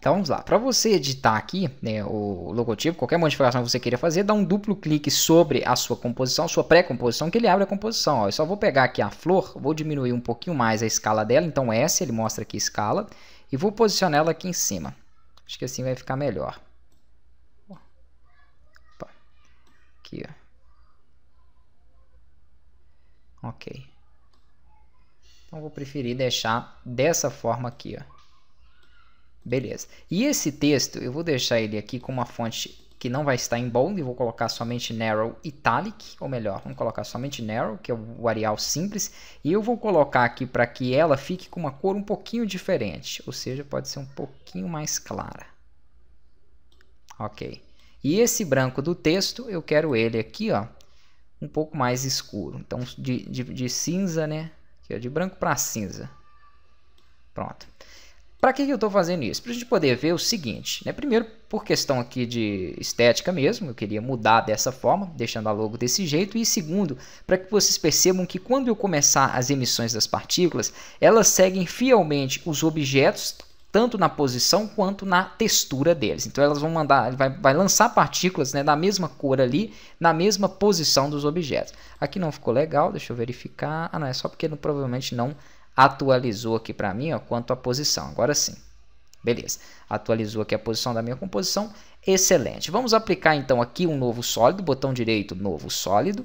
Então vamos lá, para você editar aqui né, o logotipo, qualquer modificação que você queira fazer, dá um duplo clique sobre a sua composição, sua pré-composição, que ele abre a composição. Ó. Eu só vou pegar aqui a flor, vou diminuir um pouquinho mais a escala dela, então S, ele mostra aqui escala, e vou posicionar ela aqui em cima. Acho que assim vai ficar melhor. Opa. Aqui, ó. Ok. Então vou preferir deixar dessa forma aqui, ó. Beleza. E esse texto, eu vou deixar ele aqui com uma fonte que não vai estar em bold, e vou colocar somente narrow italic, ou melhor, vamos colocar somente narrow, que é o Arial simples, e eu vou colocar aqui para que ela fique com uma cor um pouquinho diferente, ou seja, pode ser um pouquinho mais clara. Ok. E esse branco do texto, eu quero ele aqui, ó, um pouco mais escuro. Então, de, de, de cinza, né? Ó, de branco para cinza. Pronto. Para que, que eu estou fazendo isso? Para a gente poder ver o seguinte, né? Primeiro, por questão aqui de estética mesmo, eu queria mudar dessa forma, deixando a logo desse jeito. E segundo, para que vocês percebam que quando eu começar as emissões das partículas, elas seguem fielmente os objetos tanto na posição quanto na textura deles. Então elas vão mandar, vai, vai lançar partículas né, da mesma cor ali, na mesma posição dos objetos. Aqui não ficou legal, deixa eu verificar. Ah, não, é só porque não, provavelmente não atualizou aqui para mim ó, quanto à posição. Agora sim. Beleza. Atualizou aqui a posição da minha composição. Excelente. Vamos aplicar então aqui um novo sólido. Botão direito, novo sólido.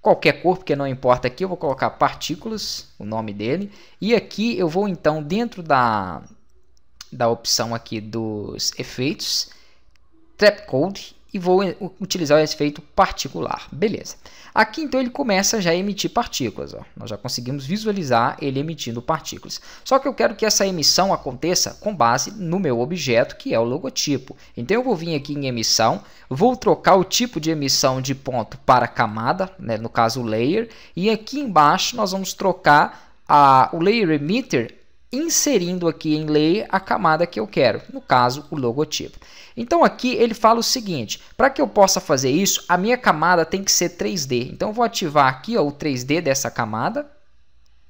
Qualquer cor, porque não importa aqui. Eu vou colocar partículas, o nome dele. E aqui eu vou então dentro da, da opção aqui dos efeitos. Trap Code e vou utilizar o efeito particular. Beleza. Aqui então ele começa já a emitir partículas. Ó. Nós já conseguimos visualizar ele emitindo partículas. Só que eu quero que essa emissão aconteça com base no meu objeto, que é o logotipo. Então eu vou vir aqui em emissão, vou trocar o tipo de emissão de ponto para camada, né, no caso layer, e aqui embaixo nós vamos trocar a, o layer emitter inserindo aqui em layer a camada que eu quero, no caso o logotipo. Então aqui ele fala o seguinte, para que eu possa fazer isso, a minha camada tem que ser 3D. Então eu vou ativar aqui ó, o 3D dessa camada,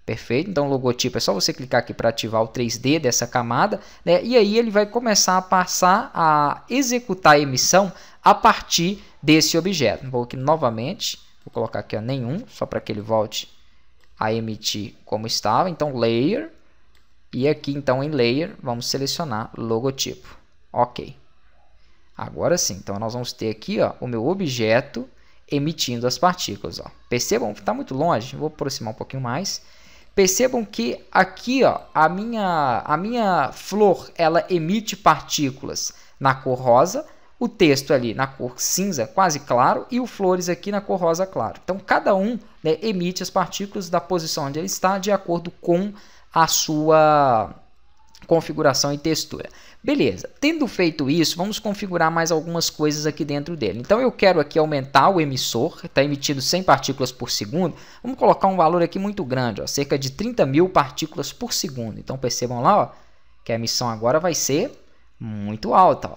Perfeito? Então, o logotipo é só você clicar aqui para ativar o 3D dessa camada, né? E aí ele vai começar a passar a executar a emissão a partir desse objeto. Vou aqui novamente, vou colocar aqui ó, nenhum, só para que ele volte a emitir como estava. Então, Layer, e aqui então em Layer, vamos selecionar logotipo. Ok. Agora sim, então nós vamos ter aqui ó, o meu objeto emitindo as partículas. Ó. Percebam que está muito longe, vou aproximar um pouquinho mais. Percebam que aqui ó, a, minha, a minha flor ela emite partículas na cor rosa, o texto ali na cor cinza quase claro e o flores aqui na cor rosa claro. Então cada um né, emite as partículas da posição onde ele está de acordo com a sua configuração e textura. Beleza, tendo feito isso, vamos configurar mais algumas coisas aqui dentro dele. Então eu quero aqui aumentar o emissor, está emitindo 100 partículas por segundo. Vamos colocar um valor aqui muito grande, ó, cerca de 30 mil partículas por segundo. Então percebam lá ó, que a emissão agora vai ser muito alta. Ó.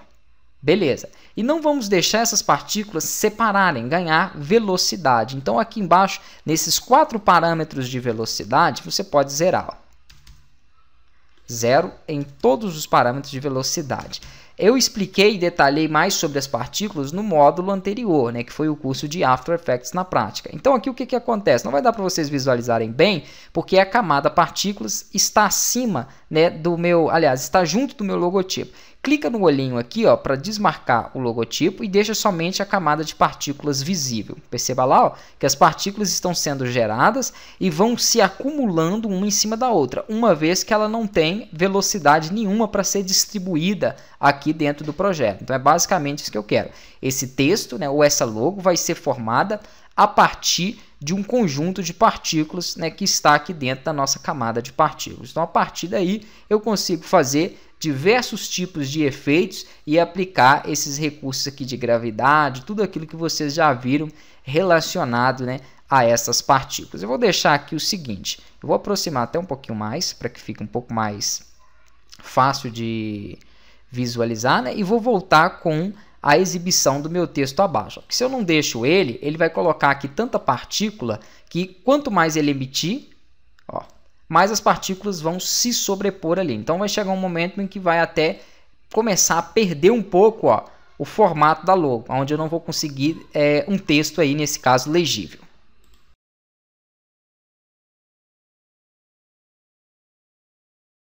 Beleza. E não vamos deixar essas partículas separarem, ganhar velocidade. Então aqui embaixo, nesses quatro parâmetros de velocidade, você pode zerar. Ó zero em todos os parâmetros de velocidade. Eu expliquei e detalhei mais sobre as partículas no módulo anterior, né, que foi o curso de After Effects na prática. Então aqui o que, que acontece? Não vai dar para vocês visualizarem bem, porque a camada partículas está acima né, do meu, aliás, está junto do meu logotipo. Clica no olhinho aqui para desmarcar o logotipo e deixa somente a camada de partículas visível. Perceba lá ó, que as partículas estão sendo geradas e vão se acumulando uma em cima da outra, uma vez que ela não tem velocidade nenhuma para ser distribuída aqui dentro do projeto. Então é basicamente isso que eu quero. Esse texto, né, ou essa logo, vai ser formada a partir de um conjunto de partículas né, que está aqui dentro da nossa camada de partículas. Então, a partir daí, eu consigo fazer diversos tipos de efeitos e aplicar esses recursos aqui de gravidade, tudo aquilo que vocês já viram relacionado né, a essas partículas. Eu vou deixar aqui o seguinte, eu vou aproximar até um pouquinho mais, para que fique um pouco mais fácil de visualizar, né, e vou voltar com a exibição do meu texto abaixo. Porque se eu não deixo ele, ele vai colocar aqui tanta partícula que quanto mais ele emitir, mais as partículas vão se sobrepor ali. Então vai chegar um momento em que vai até começar a perder um pouco ó, o formato da logo, onde eu não vou conseguir é, um texto aí, nesse caso, legível.